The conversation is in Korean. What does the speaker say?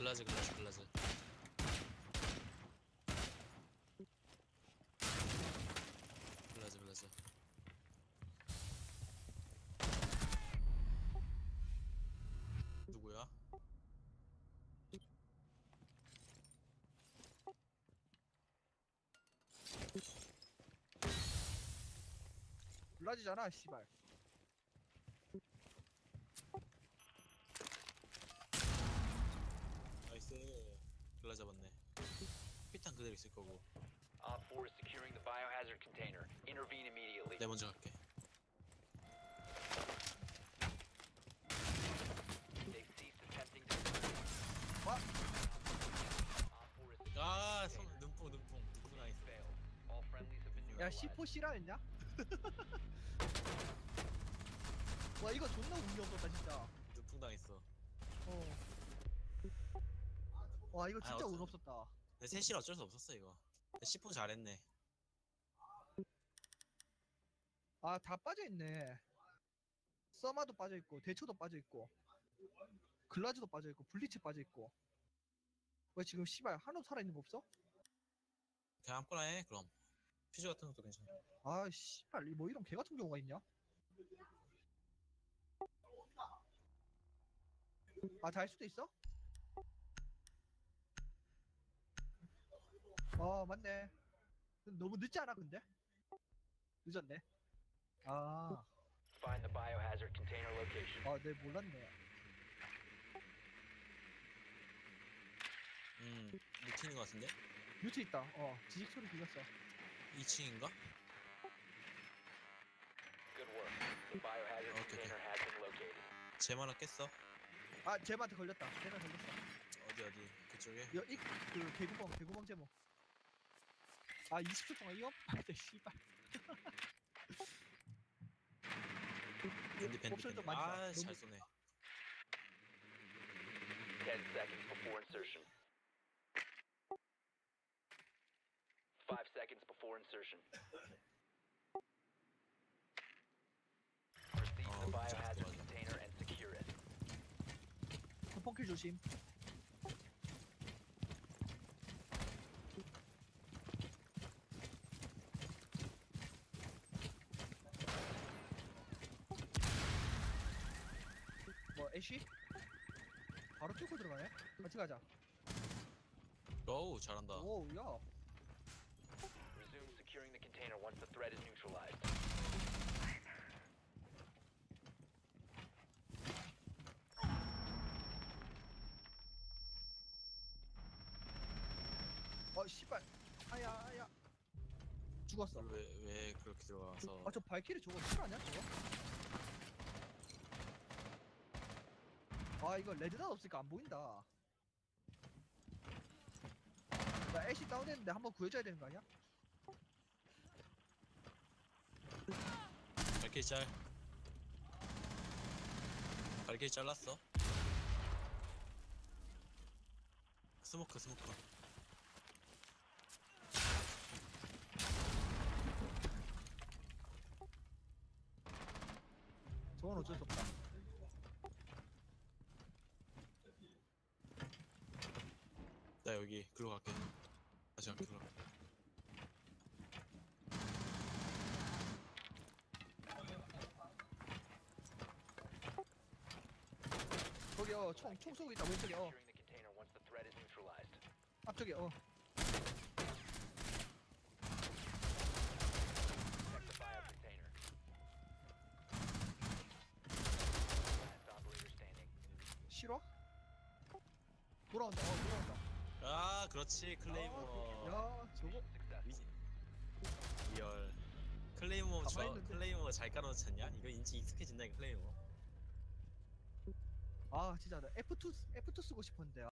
글라즈 글라즈 글라즈. 글라즈 글라즈. 누구야? 블라지잖아 씨발 나이스 글라 잡았네 그대로 있을 거고 Op 4 is securing the biohazard container. Intervene immediately. 내 먼저 갈게 They've ceased attempting to. 와 Op 4 is 아 손, 눈뽕 눈뽕 눈뽕 나이스 failed. All friendlies have been 야 neutralized. C4 실화였냐? 와 이거 존나 운이 없었다 진짜 눈뽕 당했어 어. 와 이거 진짜 아, 운 어쩌- 없었다 근데 셋이 어쩔 수 없었어 이거 근데 시폰 잘했네 아 다 빠져있네 써마도 빠져있고 대초도 빠져있고 글라즈도 빠져있고 블리츠 빠져있고 왜 지금 씨발 하나도 살아있는 거 없어? 그냥 아무거나 해 그럼 퓨즈 같은 것도 괜찮아 아 씨발 이뭐 이런 개 같은 경우가 있냐? 아 다 할 수도 있어? 아 맞네 너무 늦지 않아 근데? 늦었네 아, Find the biohazard container location. 아, 네 몰랐네. 음 뮤트인 것 같은데? 뮤트 있다. 어, 지직 소리 들렸어. 2층인가? Good work. The biohazard Okay, container has been located. 잼 하나 깼어 아, 제마한테 걸렸다. 제마 걸렸어. 어디 어디 그쪽에? 여, 이, 그 개구멍, 개구멍 제모. 아, 20초 동안? 아, 네, 씨발. 밴드 밴드 옵션 밴드 좀 많이 써. 아잘 너무- 쏘네 10 seconds before insertion. 5 seconds before insertion. Proceed to Oh, the biohazard container and secure it. 쿠폰킬 조심. 뭐, 애쉬? 바로 뚫고 들어가네? 같이 가자. 어우 잘한다 오, 야. Resume securing the container once the threat is neutralized. 어, 씨발. 아야, 아야. 죽었어. 왜, 왜 그렇게 들어가서 아, 저 발키리 저거 실화냐, 저거? 아, 이거 red dot 없으니까 안 보인다. 나 애쉬 다운했는데 한번 구해줘야 되는 거 아니야? 발키 짤 발키 잘랐어 smoke smoke 저건 어쩔 수 없다. 나 여기 글로 갈게 다시 갈게 글로 갈게 어, 총, 총 쏘고 있다, 왼쪽에 어. Securing the container once the threat is neutralized. 앞쪽에 어. Check the bio container. Last operator standing. 실화? 돌아온다, 어, 돌아온다. 아 그렇지 claymore 야, 저거. real claymore 저 가만히 있는데. claymore 잘 깔아놓지 않냐? 이거 인지 익숙해진다 이 claymore 아, 진짜 나 F2, F2 쓰고 싶었는데.